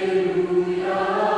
Alleluia.